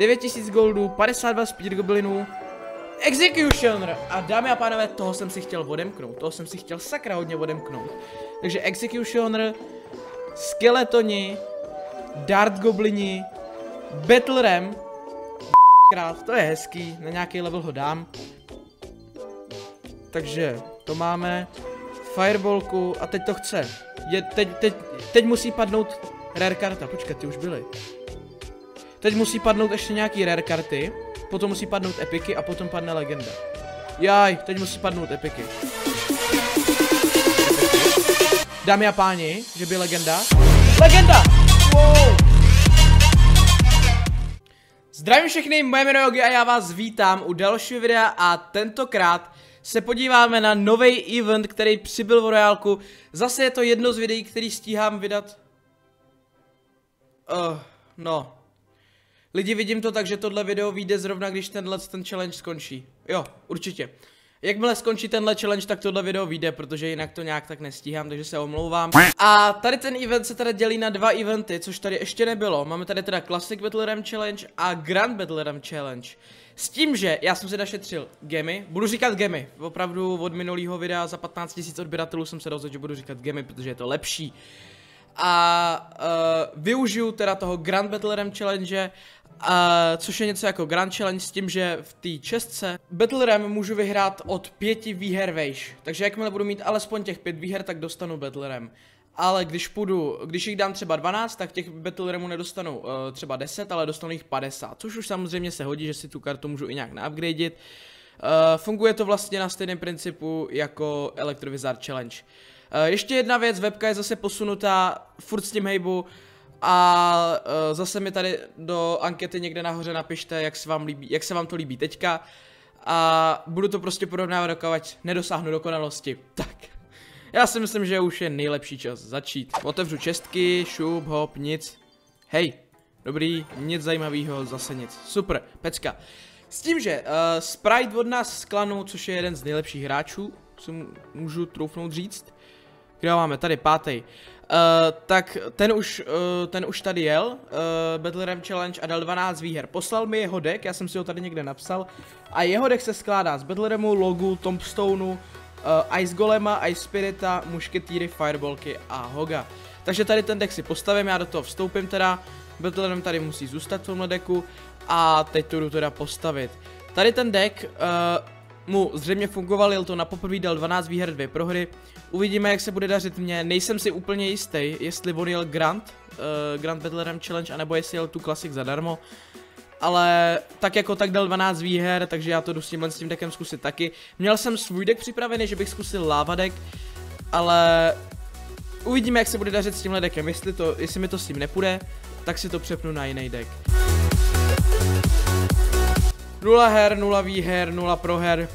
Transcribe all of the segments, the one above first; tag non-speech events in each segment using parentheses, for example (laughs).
9000 goldů, 52 speed goblinů, Executioner! A dámy a pánové, toho jsem si chtěl odemknout, toho jsem si chtěl sakra hodně odemknout. Takže Executioner, Skeletoni, Dart Goblini, Battle Ram, krát, to je hezký, na nějaký level ho dám. Takže to máme, Fireballku a teď to chce. Je, teď, teď, teď musí padnout rare karta, počkat, ty už byly. Teď musí padnout ještě nějaký rare karty, potom musí padnout epiky a potom padne legenda. Jaj, teď musí padnout epiky. Dámy a páni, že by legenda. Legenda! Wow! Zdravím všechny, moje jméno Yogi a já vás vítám u dalšího videa a tentokrát se podíváme na nový event, který přibyl v Royálku. Zase je to jedno z videí, který stíhám vydat. Uh, no. Lidi, vidím to tak, že tohle video vyjde zrovna, když tenhle ten challenge skončí. Jo, určitě. Jakmile skončí tenhle challenge, tak tohle video vyjde, protože jinak to nějak tak nestíhám, takže se omlouvám. A tady ten event se teda dělí na dva eventy, což tady ještě nebylo. Máme tady teda Classic Battle Ram Challenge a Grand Battle Ram Challenge. S tím, že já jsem si našetřil gemy, budu říkat gemy, opravdu od minulého videa za 15 000 odběratelů jsem se rozhodl, že budu říkat gemy, protože je to lepší. A uh, využiju teda toho Grand Battle Ram Challenge Uh, což je něco jako Grand Challenge s tím, že v té čestce Battle Ram můžu vyhrát od pěti výher vejš. Takže jakmile budu mít alespoň těch pět výher, tak dostanu Battle Ram. Ale když půjdu, když jich dám třeba 12, tak těch Battle Ramů nedostanu uh, třeba 10, ale dostanu jich 50. Což už samozřejmě se hodí, že si tu kartu můžu i nějak naupgradeit. Uh, funguje to vlastně na stejném principu jako Electrovizard Challenge. Uh, ještě jedna věc, webka je zase posunutá, furt s tím hejbu. A uh, zase mi tady do ankety někde nahoře napište, jak se vám, líbí, jak se vám to líbí teďka. A budu to prostě porovnávat, dokud nedosáhnu dokonalosti. (laughs) Tak. Já si myslím, že už je nejlepší čas začít. Otevřu čestky, šup, hop, nic. Hej, dobrý, nic zajímavého, zase nic. Super, pecka. S tím, že uh, Sprite od nás z klanu, což je jeden z nejlepších hráčů, co můžu troufnout říct. Kde máme? Tady pátý. Uh, tak ten už, uh, ten už tady jel, uh, Battle Ram Challenge a dal 12 výher. Poslal mi jeho deck, já jsem si ho tady někde napsal. A jeho deck se skládá z Battle Ramu, Logu, Tombstoneu, uh, Ice Golema, Ice Spirita, Mušketýry, Fireballky a Hoga. Takže tady ten deck si postavím, já do toho vstoupím teda. Battle Ram tady musí zůstat v tomhle decku a teď to jdu teda postavit. Tady ten deck uh, mu zřejmě fungoval, jel to na poprvé, dal 12 výher, 2 prohry. Uvidíme, jak se bude dařit mě. Nejsem si úplně jistý, jestli on jel Grand, uh, Grand Battle Ram Challenge, anebo jestli jel tu Classic zadarmo. Ale tak jako tak dal 12 výher, takže já to jdu s tímhle s tím deckem zkusit taky. Měl jsem svůj deck připravený, že bych zkusil lava deck, ale uvidíme, jak se bude dařit s tímhle deckem. Jestli, to, jestli mi to s tím nepůjde, tak si to přepnu na jiný deck. Nula her, nula výher, nula proher.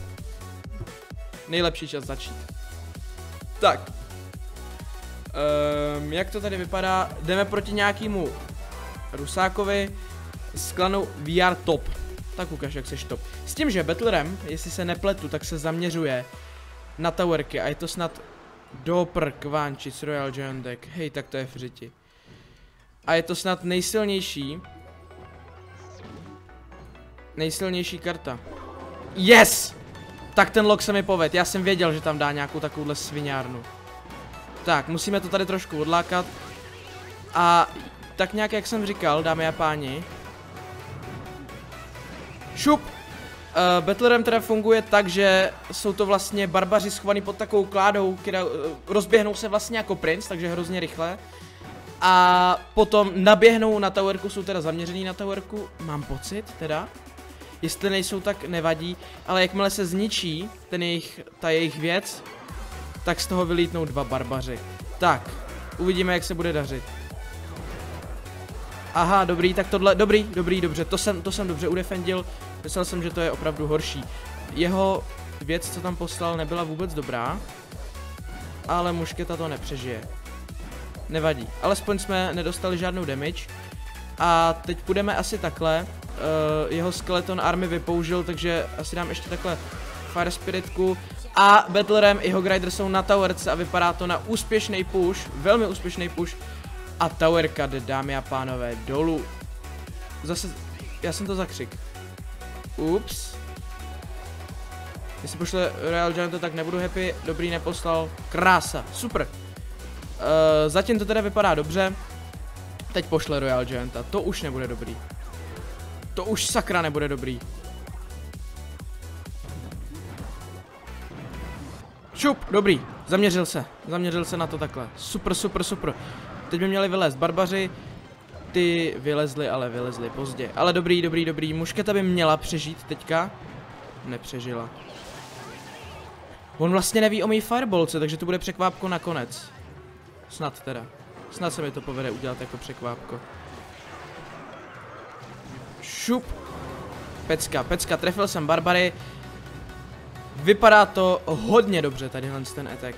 Nejlepší čas začít. Tak. Um, jak to tady vypadá? Jdeme proti nějakému Rusákovi z klanu VR Top. Tak ukaž, jak seš top. S tím, že Battle jestli se nepletu, tak se zaměřuje na towerky a je to snad Dopr Kvančic Royal Giant Deck. Hej, tak to je v A je to snad nejsilnější nejsilnější karta. Yes! Tak ten lok se mi poved. Já jsem věděl, že tam dá nějakou takovouhle sviňárnu. Tak, musíme to tady trošku odlákat. A tak nějak, jak jsem říkal, dámy a páni. Šup! Uh, Battlerem teda funguje tak, že jsou to vlastně barbaři schovaný pod takovou kládou, která uh, rozběhnou se vlastně jako princ, takže hrozně rychle. A potom naběhnou na towerku, jsou teda zaměřený na towerku, mám pocit teda. Jestli nejsou, tak nevadí, ale jakmile se zničí ten jejich, ta jejich věc, tak z toho vylítnou dva barbaři. Tak, uvidíme, jak se bude dařit. Aha, dobrý, tak tohle, dobrý, dobrý, dobře, to jsem, to jsem dobře udefendil, myslel jsem, že to je opravdu horší. Jeho věc, co tam poslal, nebyla vůbec dobrá, ale mušketa to nepřežije. Nevadí, alespoň jsme nedostali žádnou damage. A teď půjdeme asi takhle, uh, jeho skeleton army vypoužil, takže asi dám ještě takhle Fire Spiritku. A Battlerem i Hogrider jsou na towerce a vypadá to na úspěšný push, velmi úspěšný push. A towerka jde, dámy a pánové, dolů. Zase, já jsem to zakřik. Ups. Jestli pošle Royal Giant, tak nebudu happy. Dobrý, neposlal. Krása, super. Uh, zatím to teda vypadá dobře. Teď pošle Royal Gianta, to už nebude dobrý. To už sakra nebude dobrý. Šup, dobrý, zaměřil se, zaměřil se na to takhle. Super, super, super. Teď by měli vylézt barbaři, ty vylezli, ale vylezli pozdě. Ale dobrý, dobrý, dobrý, mušketa by měla přežít teďka. Nepřežila. On vlastně neví o mý fireballce, takže to bude překvápko nakonec. Snad teda. Snad se mi to povede udělat jako překvápko. Šup. Pecka, pecka, trefil jsem barbary. Vypadá to hodně dobře tadyhle ten attack.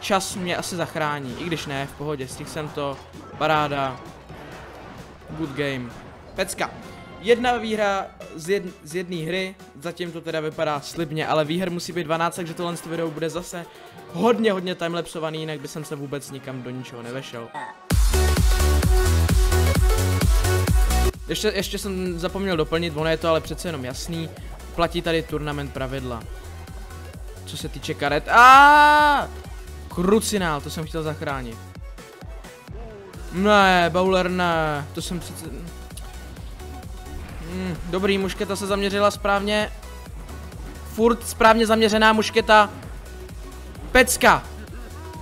Čas mě asi zachrání, i když ne, v pohodě, stihl jsem to, paráda, good game, pecka. Jedna výhra z, jed, z jedné hry, zatím to teda vypadá slibně, ale výher musí být 12, takže tohle video bude zase hodně, hodně timelapsovaný, jinak by jsem se vůbec nikam do ničeho nevešel. Ještě, ještě jsem zapomněl doplnit, ono je to ale přece jenom jasný, platí tady turnament pravidla. Co se týče karet, a Krucinál, to jsem chtěl zachránit. Ne, Bowler ne, to jsem přece... Hmm, dobrý, mušketa se zaměřila správně. Furt správně zaměřená mušketa. Pecka.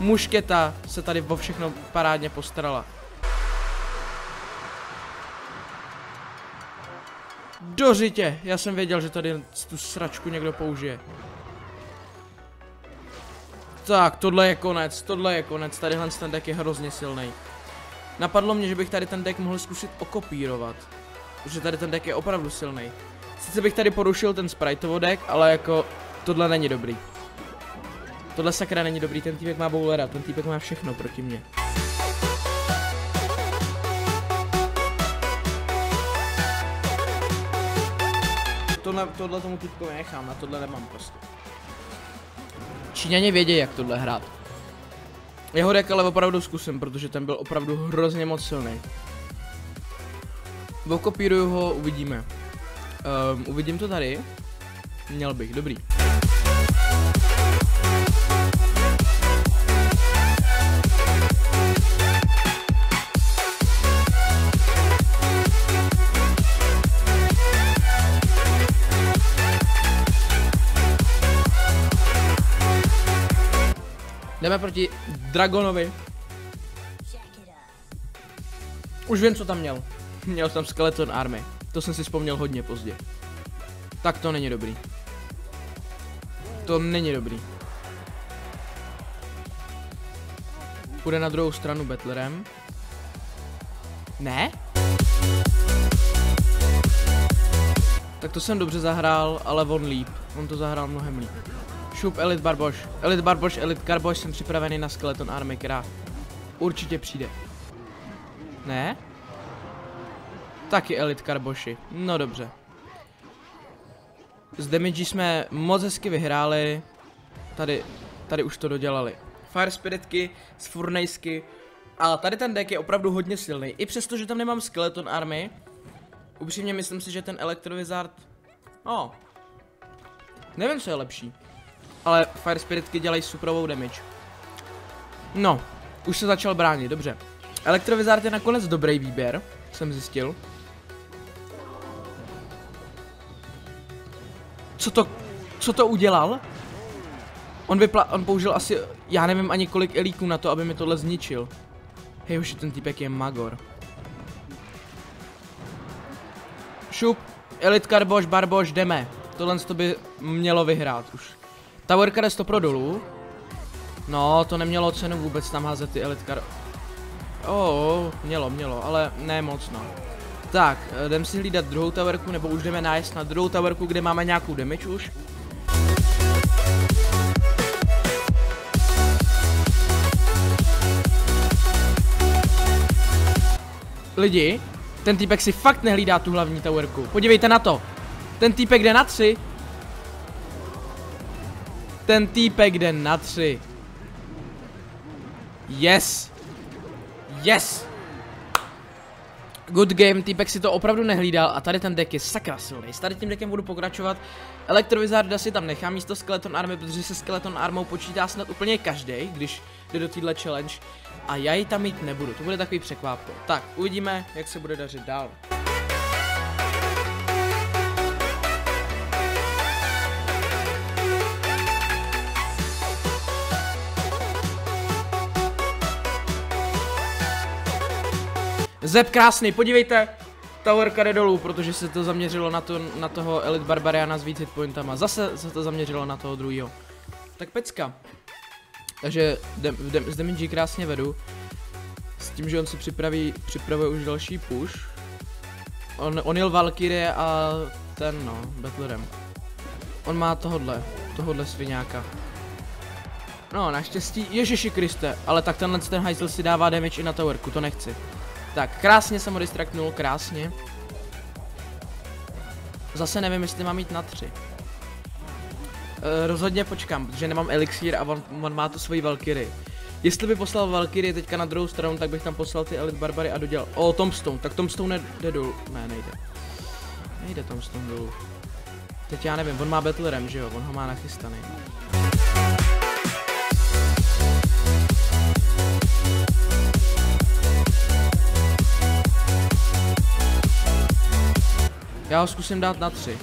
Mušketa se tady o všechno parádně postarala. Dořitě, já jsem věděl, že tady tu sračku někdo použije. Tak, tohle je konec, tohle je konec, tadyhle ten deck je hrozně silný. Napadlo mě, že bych tady ten deck mohl zkusit okopírovat. Protože tady ten deck je opravdu silný. Sice bych tady porušil ten spriteovo deck, ale jako tohle není dobrý. Tohle sakra není dobrý, ten týpek má bowlera, ten týpek má všechno proti mně. Tohle, tohle tomu týpkovi nechám, na tohle nemám prostě. Číňaně vědí, jak tohle hrát. Jeho deck ale opravdu zkusím, protože ten byl opravdu hrozně moc silný. Okopíruju ho, uvidíme. Um, uvidím to tady. Měl bych, dobrý. Jdeme proti Dragonovi. Už vím, co tam měl. (laughs) Měl tam Skeleton Army. To jsem si vzpomněl hodně pozdě. Tak to není dobrý. To není dobrý. Půjde na druhou stranu Battlerem. Ne? Tak to jsem dobře zahrál, ale on líp. On to zahrál mnohem líp. Šup, Elite Barboš. Elite Barboš, Elite Garboš, jsem připravený na Skeleton Army, která určitě přijde. Ne? Taky Elite Karboši. No dobře. Z damage jsme moc hezky vyhráli. Tady, tady už to dodělali. Fire Spiritky, z Furnejsky. Ale tady ten deck je opravdu hodně silný. I přesto, že tam nemám Skeleton Army. Upřímně myslím si, že ten Elektrovizard... Oh. Nevím, co je lepší. Ale Fire Spiritky dělají superovou damage. No, už se začal bránit, dobře. Elektrovizard je nakonec dobrý výběr, jsem zjistil. Co to, co to udělal? On, vypla, on použil asi, já nevím ani kolik elíků na to, aby mi tohle zničil. Hej, už ten týpek je Magor. Šup, Elite Karboš, Barboš, jdeme. Tohle to by mělo vyhrát už. Tower jde 100 pro dolů. No, to nemělo cenu vůbec tam házet ty Elite Kar... Oh, mělo, mělo, ale ne moc no. Tak, eh, jdem si hlídat druhou towerku, nebo už jdeme nájsť na druhou towerku, kde máme nějakou damage už. Lidi, ten týpek si fakt nehlídá tu hlavní towerku. Podívejte na to. Ten týpek jde na tři. Ten týpek jde na tři. Yes! Yes! Good game, týpek si to opravdu nehlídal a tady ten deck je sakra silný. S tady tím deckem budu pokračovat. Elektrovizarda si tam nechám místo Skeleton Army, protože se Skeleton Armou počítá snad úplně každý, když jde do téhle challenge. A já ji tam mít nebudu, to bude takový překvápko. Tak, uvidíme, jak se bude dařit dál. Zep krásný, podívejte, Tower jde dolů, protože se to zaměřilo na, to, na toho Elite Barbariana s víc hitpointama. Zase se to zaměřilo na toho druhého. Tak pecka. Takže s damage krásně vedu. S tím, že on si připraví, připravuje už další push. On, on jel Valkyrie a ten no, Battlerem. On má tohodle, tohodle sviňáka. No, naštěstí, Ježiši Kriste, ale tak tenhle ten hajzl si dává damage i na towerku, to nechci. Tak, krásně jsem ho distraktnul, krásně. Zase nevím, jestli mám jít na tři. E, rozhodně počkám, protože nemám elixír a on, on má tu svoji Valkyrie. Jestli by poslal Valkyrie teďka na druhou stranu, tak bych tam poslal ty Elite Barbary a dodělal. O, Tombstone, tak Tombstone jde dolů. Ne, nejde. Nejde Tombstone dolů. Teď já nevím, on má Battlerem, že jo, on ho má nachystaný. Já ho zkusím dát na tři.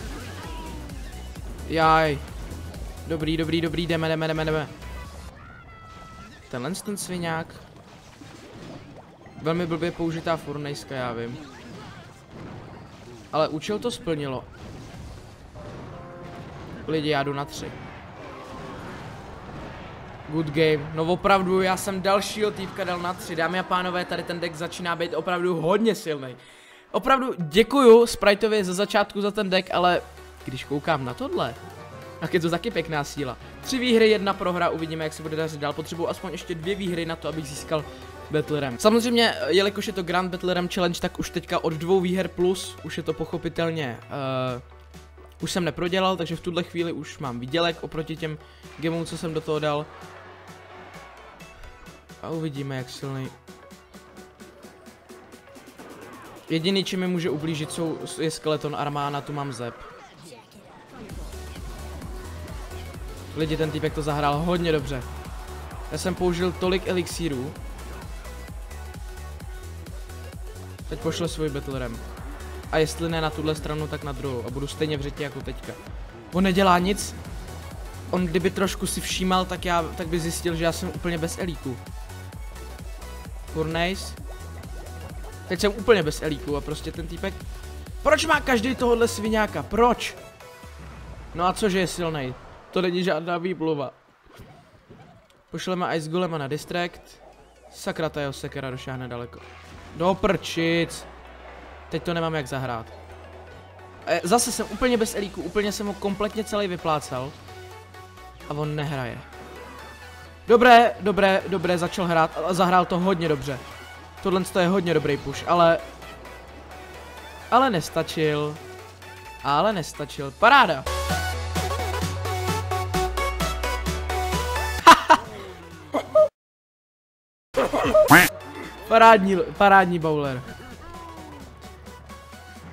Jaj. Dobrý, dobrý, dobrý, jdeme, jdeme, jdeme, jdeme. Tenhle ten sviňák. Velmi blbě použitá furnejska, já vím. Ale účel to splnilo. Lidi, já jdu na tři. Good game. No opravdu, já jsem dalšího týpka dal na tři. Dámy a pánové, tady ten deck začíná být opravdu hodně silný. Opravdu děkuju Spriteovi za začátku za ten deck, ale když koukám na tohle, tak je to taky pěkná síla. Tři výhry, jedna prohra, uvidíme, jak se bude dařit dál. Potřebuji aspoň ještě dvě výhry na to, abych získal Battlerem. Samozřejmě, jelikož je to Grand Battlerem Challenge, tak už teďka od dvou výher plus, už je to pochopitelně, uh, už jsem neprodělal, takže v tuhle chvíli už mám výdělek oproti těm gemům, co jsem do toho dal. A uvidíme, jak silný Jediný, čím mi může ublížit, jsou, je skeleton armána, tu mám zep. Lidi, ten týpek to zahrál hodně dobře. Já jsem použil tolik elixírů. Teď pošle svůj battlerem. A jestli ne na tuhle stranu, tak na druhou. A budu stejně vřetě jako teďka. On nedělá nic. On kdyby trošku si všímal, tak já tak by zjistil, že já jsem úplně bez elíku. Furnace. Teď jsem úplně bez elíku a prostě ten týpek... Proč má každý tohohle sviňáka? Proč? No a cože je silný? To není žádná výplova. Pošleme Ice Golema na distract. Sakra ta jeho sekera došáhne daleko. Do prčic. Teď to nemám jak zahrát. E, zase jsem úplně bez elíku, úplně jsem ho kompletně celý vyplácal. A on nehraje. Dobré, dobré, dobré, začal hrát a zahrál to hodně dobře. Tohle je hodně dobrý push, ale... Ale nestačil. Ale nestačil. Paráda. (laughs) parádní, parádní bowler.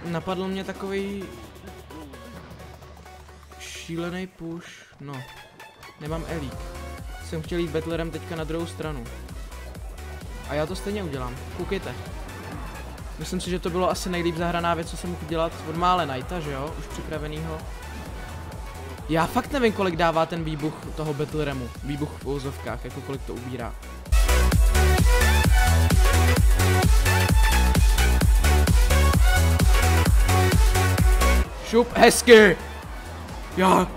Napadl mě takový šílený push. No, nemám elík. Jsem chtěl jít battlerem teďka na druhou stranu. A já to stejně udělám. Koukejte. Myslím si, že to bylo asi nejlíp zahraná věc, co jsem mohl dělat od Mále Knighta, že jo? Už připravenýho. Já fakt nevím, kolik dává ten výbuch toho Battle Ramu. Výbuch v úzovkách, jako kolik to ubírá. Šup, hezky! Já,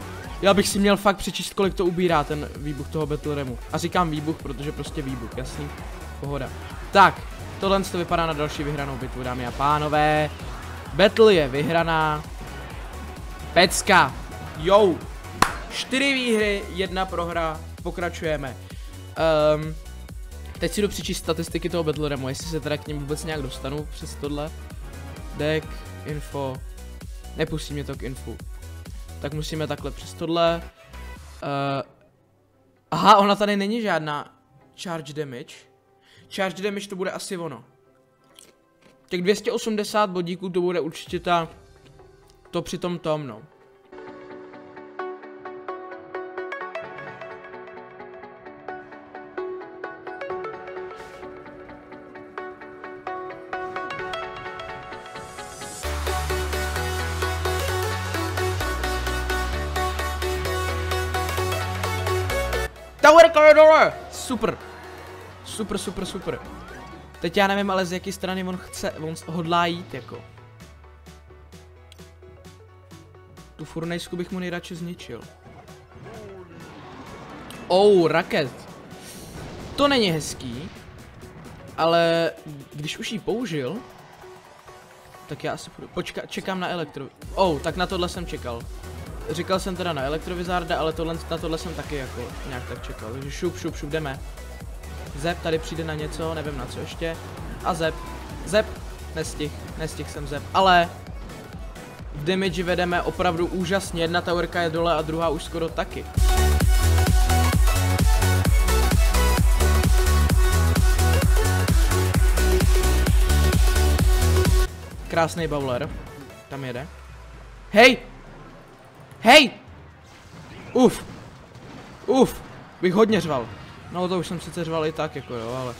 já bych si měl fakt přečíst, kolik to ubírá ten výbuch toho Battle Ramu. A říkám výbuch, protože prostě výbuch, jasný. Pohoda. Tak, tohle to vypadá na další vyhranou bitvu, dámy a pánové. Battle je vyhraná. Pecka. Jo. Čtyři výhry, jedna prohra. Pokračujeme. Um, teď si jdu přičíst statistiky toho Battle Remu, jestli se teda k něm vůbec nějak dostanu přes tohle. Deck, info. Nepustí mě to k infu. Tak musíme takhle přes tohle. Uh, aha, ona tady není žádná charge damage. Charge damage to bude asi ono. Těch 280 bodíků to bude určitě ta, to při tom tom, no. Tower dole! Super. Super, super, super. Teď já nevím, ale z jaké strany on chce, on hodlá jít, jako. Tu furnejsku bych mu nejradši zničil. Oh, raket. To není hezký. Ale když už ji použil, tak já asi půjdu. Počka, čekám na elektro. Oh, tak na tohle jsem čekal. Říkal jsem teda na elektrovizarda, ale tohle, na tohle jsem taky jako nějak tak čekal. Takže šup, šup, šup, jdeme. Zep tady přijde na něco, nevím na co ještě. A Zep. Zep. Nestih, nestih jsem Zep. Ale v damage vedeme opravdu úžasně. Jedna towerka je dole a druhá už skoro taky. Krásný bowler. Tam jede. Hej! Hej! Uf! Uf! Bych hodně řval. No to už jsem sice řval i tak jako jo, ale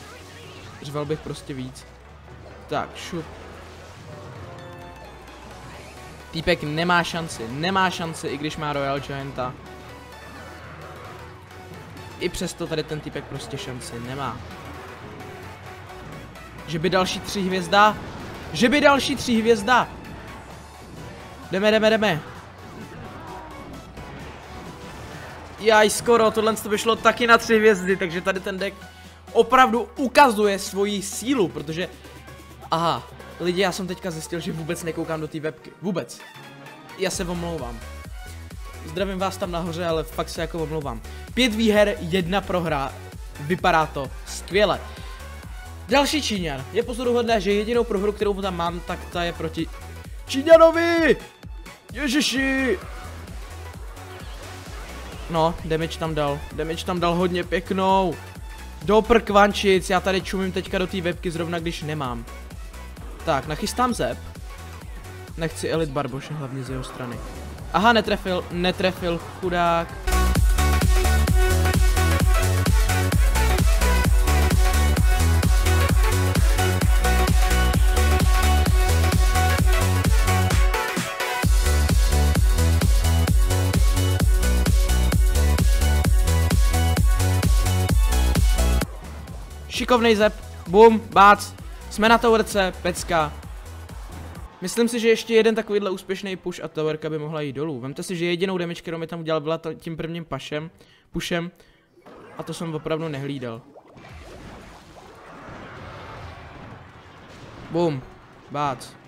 řval bych prostě víc. Tak, šup. Týpek nemá šanci, nemá šanci, i když má Royal Gianta. I přesto tady ten týpek prostě šanci nemá. Že by další tři hvězda? Že by další tři hvězda? Jdeme, jdeme, jdeme. Jaj, skoro, tohle to by šlo taky na tři hvězdy, takže tady ten deck opravdu ukazuje svoji sílu, protože... Aha, lidi, já jsem teďka zjistil, že vůbec nekoukám do té webky. Vůbec. Já se omlouvám. Zdravím vás tam nahoře, ale fakt se jako omlouvám. Pět výher, jedna prohra. Vypadá to skvěle. Další Číňan. Je pozoruhodné, že jedinou prohru, kterou tam mám, tak ta je proti Číňanovi! Ježiši! No, damage tam dal. Damage tam dal hodně pěknou. Do prkvančic, já tady čumím teďka do té webky zrovna, když nemám. Tak, nachystám zep. Nechci elit barboše, hlavně z jeho strany. Aha, netrefil, netrefil, chudák. Šikovnej zep, bum, bác, jsme na towerce, pecka. Myslím si, že ještě jeden takovýhle úspěšný push a towerka by mohla jít dolů. Vemte si, že jedinou damage, kterou mi tam udělal, byla tím prvním pašem, pushem. A to jsem opravdu nehlídal. Bum, bác.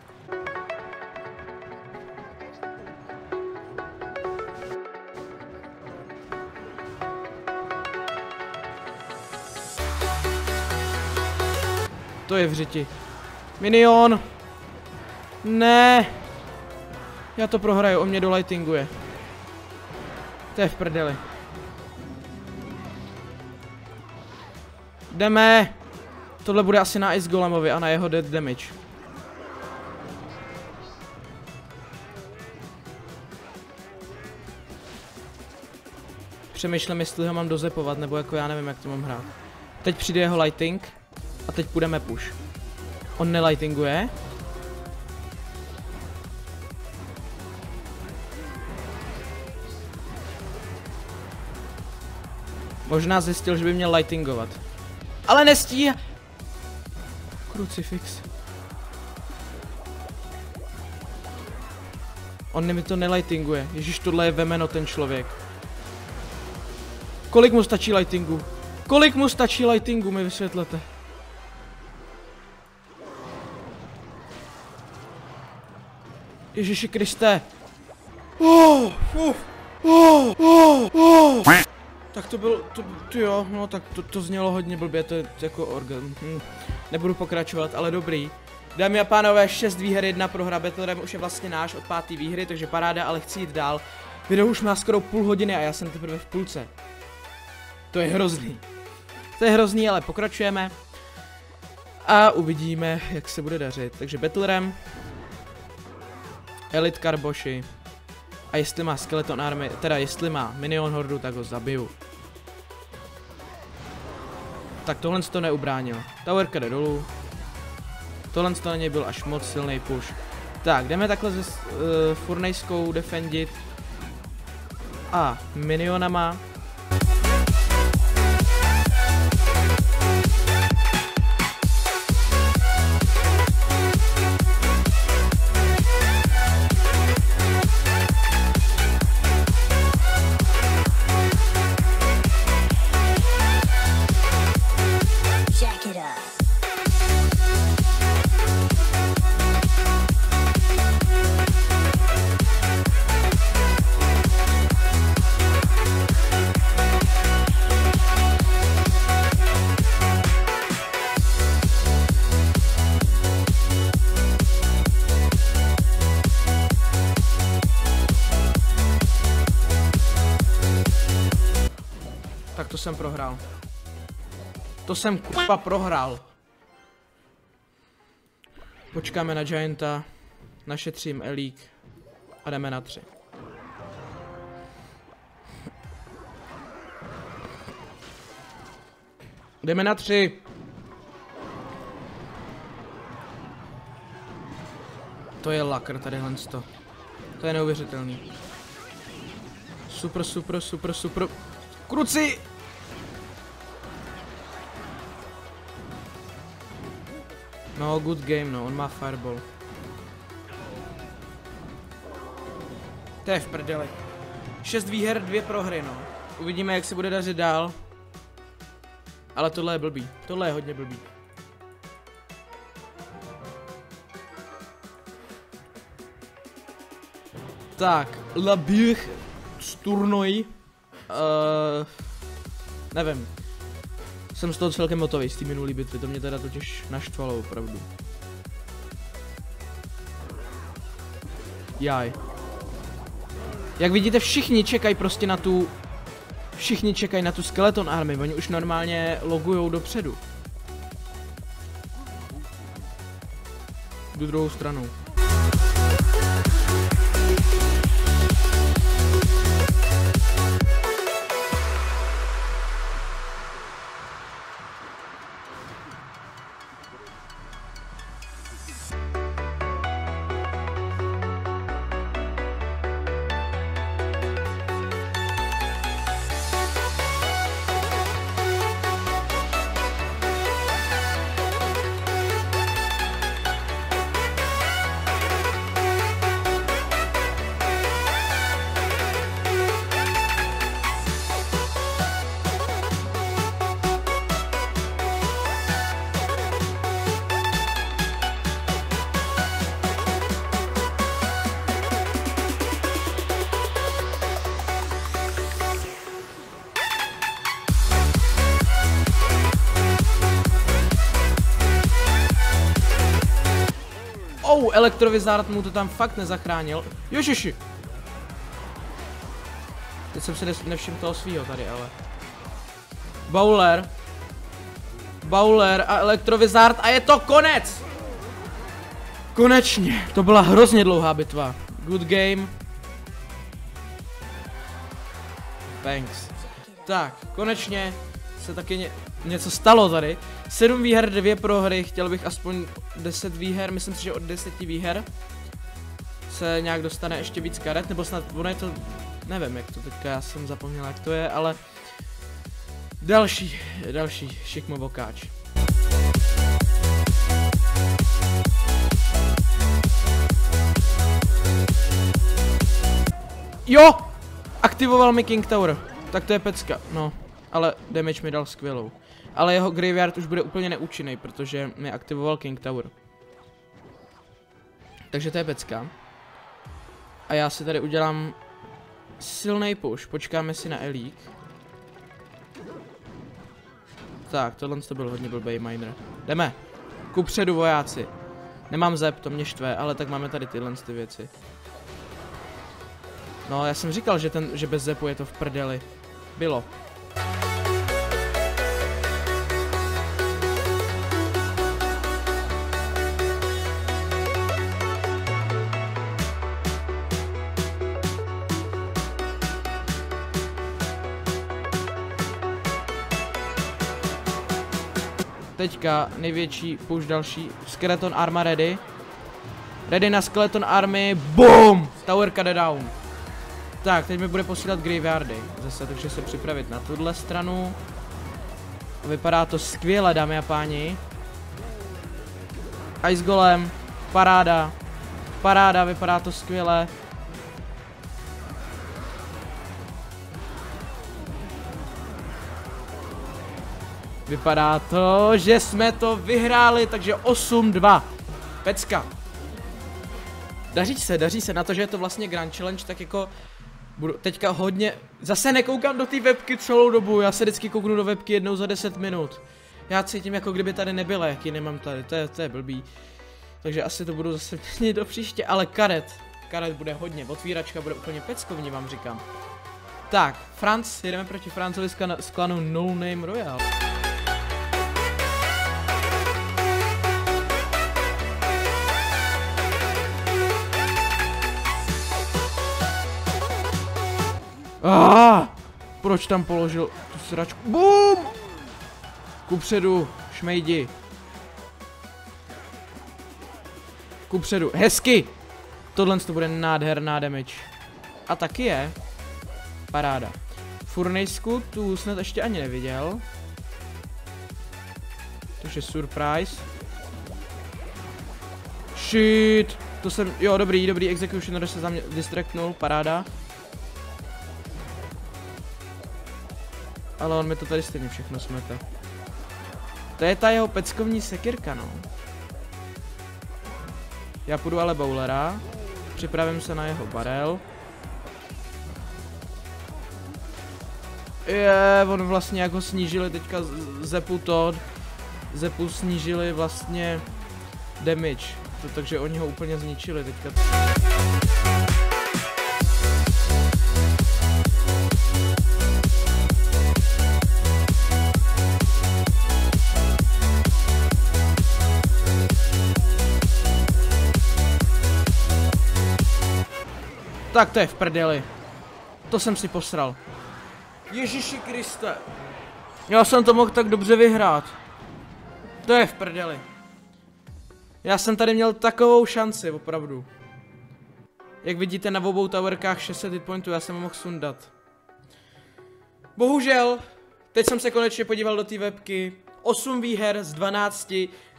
To je v řiti. Minion! Ne! Já to prohraju, on mě do lightinguje. To je v prdeli. Jdeme! Tohle bude asi na Ice Golemovi a na jeho dead damage. Přemýšlím, jestli ho mám dozepovat, nebo jako já nevím, jak to mám hrát. Teď přijde jeho lighting. A teď půjdeme push. On nelightinguje. Možná zjistil, že by měl lightingovat. Ale nestíhá. Krucifix. On mi to nelightinguje. Ježíš, tohle je vemeno ten člověk. Kolik mu stačí lightingu? Kolik mu stačí lightingu, mi vysvětlete. Ježiši Kriste. Oh, oh, oh, oh, oh. Tak to byl, to, to jo, no tak to, to znělo hodně blbě, to je jako organ. Hm. Nebudu pokračovat, ale dobrý. Dámy a pánové, 6 výher, 1 prohra, Battle už je vlastně náš od páté výhry, takže paráda, ale chci jít dál. Video už má skoro půl hodiny a já jsem teprve v půlce. To je hrozný. To je hrozný, ale pokračujeme. A uvidíme, jak se bude dařit. Takže Battle Elite Karboši. A jestli má Skeleton Army, teda jestli má Minion Hordu, tak ho zabiju. Tak tohle to neubránil. Towerka jde dolů. Tohle to na něj byl až moc silný push. Tak, jdeme takhle se uh, furnejskou defendit. A minionama. Prohrál. To jsem kupa prohrál. Počkáme na Gianta, našetřím Elík a jdeme na tři. Jdeme na tři. To je lakr tadyhle to. To je neuvěřitelný. Super, super, super, super. Kruci! No, good game, no, on má fireball. To je v prdeli. Šest výher, dvě prohry, no. Uvidíme, jak se bude dařit dál. Ale tohle je blbý. Tohle je hodně blbý. Tak, Labich z turnoj. Uh, nevím. Jsem z toho celkem hotový, z té minulý bitvy, to mě teda totiž naštvalo opravdu. Jaj. Jak vidíte, všichni čekají prostě na tu... Všichni čekají na tu Skeleton Army, oni už normálně logujou dopředu. Jdu druhou stranou. Elektrovizard mu to tam fakt nezachránil. Ježiši. Teď jsem si nevšiml toho svýho tady, ale. Bowler. Bowler a elektrovizard a je to konec! Konečně, to byla hrozně dlouhá bitva. Good game. Thanks. Tak, konečně se taky ně, něco stalo tady. 7 výher, 2 prohry, chtěl bych aspoň 10 výher, myslím si, že od 10 výher se nějak dostane ještě víc karet, nebo snad, ono je to, nevím jak to teďka, já jsem zapomněl jak to je, ale další, další šikmo vokáč. Jo! Aktivoval mi King Tower. Tak to je pecka, no. Ale damage mi dal skvělou. Ale jeho graveyard už bude úplně neúčinný, protože mi aktivoval King Tower. Takže to je pecka. A já si tady udělám silný push. Počkáme si na Elík. Tak, tohle to byl hodně blbý miner. Jdeme. Kupředu vojáci. Nemám zep, to mě štve, ale tak máme tady tyhle ty věci. No, já jsem říkal, že, ten, že bez zepu je to v prdeli. Bylo. Teďka největší push další. Skeleton Arma ready. Ready na Skeleton Army. BOOM! Towerka jde down. Tak, teď mi bude posílat graveyardy. Zase, takže se připravit na tuhle stranu. Vypadá to skvěle, dámy a páni. Ice Golem, paráda. Paráda, vypadá to skvěle. Vypadá to, že jsme to vyhráli, takže 8-2. Pecka. Daří se, daří se na to, že je to vlastně Grand Challenge, tak jako budu teďka hodně, zase nekoukám do té webky celou dobu, já se vždycky kouknu do webky jednou za 10 minut. Já cítím jako kdyby tady nebyla, jaký nemám tady, to je, to je blbý. Takže asi to budu zase (laughs) měnit do příště, ale karet, karet bude hodně, otvíračka bude úplně peckovní, vám říkám. Tak, Franc, jedeme proti Francovi z, klanu No Name Royal. Ah, proč tam položil tu sračku? BUM! Kupředu, šmejdi. Kupředu, hezky! Tohle to bude nádherná damage. A taky je. Paráda. Furnejsku tu snad ještě ani neviděl. Takže surprise. Shit! To jsem, jo dobrý, dobrý executioner se za mě distraktnul, paráda. Ale on mi to tady stejně všechno smete. To je ta jeho peckovní sekirka, no. Já půjdu ale bowlera. Připravím se na jeho barel. Je, on vlastně jak ho snížili teďka Zepu to, Zepu snížili vlastně damage. To, takže oni ho úplně zničili teďka. Tak to je v prdeli. To jsem si posral. Ježíši Kriste. Já jsem to mohl tak dobře vyhrát. To je v prdeli. Já jsem tady měl takovou šanci, opravdu. Jak vidíte na obou towerkách 600 hit pointů, já jsem ho mohl sundat. Bohužel, teď jsem se konečně podíval do té webky. 8 výher z 12.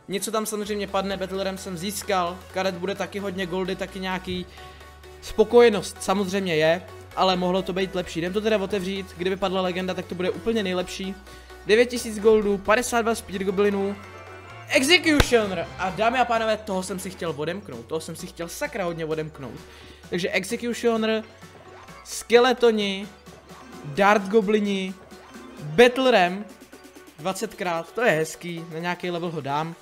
Něco tam samozřejmě padne, Battlerem jsem získal. Karet bude taky hodně goldy, taky nějaký Spokojenost samozřejmě je, ale mohlo to být lepší. Jdem to teda otevřít, kdyby padla legenda, tak to bude úplně nejlepší. 9000 goldů, 52 speed goblinů, Executioner! A dámy a pánové, toho jsem si chtěl odemknout, toho jsem si chtěl sakra hodně odemknout. Takže Executioner, Skeletoni, Dart Goblini, Battle Ram, 20krát, to je hezký, na nějaký level ho dám.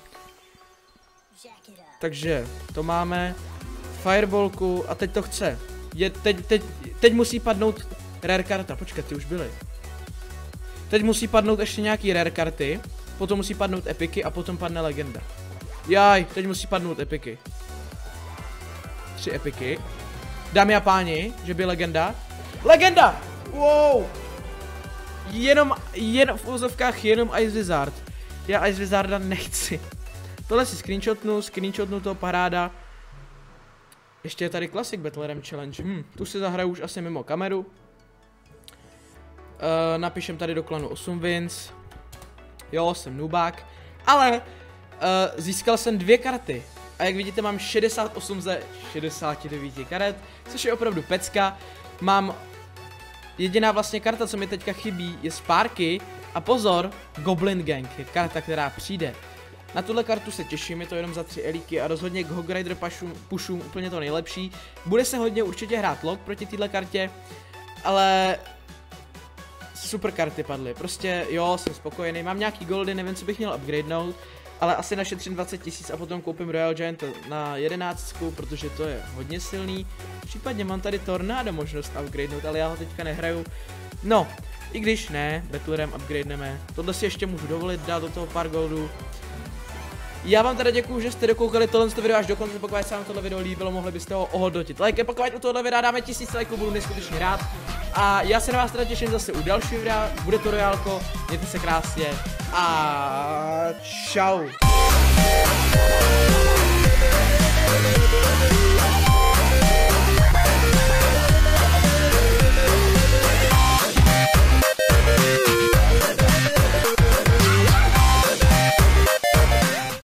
Takže to máme. Fireballku a teď to chce. Je, teď, teď, teď musí padnout rare karta, počkat, ty už byly. Teď musí padnout ještě nějaký rare karty, potom musí padnout epiky a potom padne legenda. Jaj, teď musí padnout epiky. Tři epiky. Dámy a páni, že by legenda. Legenda! Wow! Jenom, jen v úzovkách jenom Ice Wizard. Já Ice Wizarda nechci. Tohle si screenshotnu, screenshotnu to, paráda. Ještě je tady Classic Battlerem Challenge. Hm, tu si zahraju už asi mimo kameru. Uh, napíšem tady do klanu 8 wins. Jo, jsem nubák. Ale uh, získal jsem dvě karty. A jak vidíte, mám 68 ze 69 karet, což je opravdu pecka. Mám jediná vlastně karta, co mi teďka chybí, je Sparky. A pozor, Goblin Gang je karta, která přijde. Na tuhle kartu se těším, je to jenom za tři elíky a rozhodně k Hog Rider pushům, pushům úplně to nejlepší. Bude se hodně určitě hrát log proti téhle kartě, ale super karty padly, prostě jo, jsem spokojený, mám nějaký goldy, nevím, co bych měl upgradenout, ale asi našetřím 20 tisíc a potom koupím Royal Giant na 11, protože to je hodně silný. Případně mám tady Tornado možnost upgradenout, ale já ho teďka nehraju. No, i když ne, Battlerem upgradeneme. Tohle si ještě můžu dovolit dát do toho pár goldů. Já vám teda děkuju, že jste dokoukali tohle video až do konce, pokud se vám tohle video líbilo, mohli byste ho ohodnotit lajkem, pokud u tohle videa dáme tisíc lajků, budu neskutečně rád. A já se na vás teda těším zase u dalšího videa, bude to Royálko, mějte se krásně a čau.